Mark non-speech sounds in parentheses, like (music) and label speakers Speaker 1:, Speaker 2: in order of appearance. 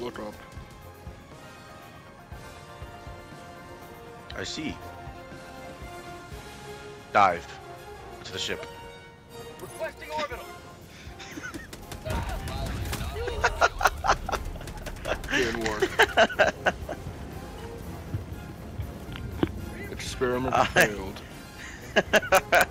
Speaker 1: Look up.
Speaker 2: I see. Dive to the ship.
Speaker 3: Requesting orbital. (laughs)
Speaker 1: Didn't work. (laughs) Experiment
Speaker 2: I-
Speaker 1: failed. (laughs)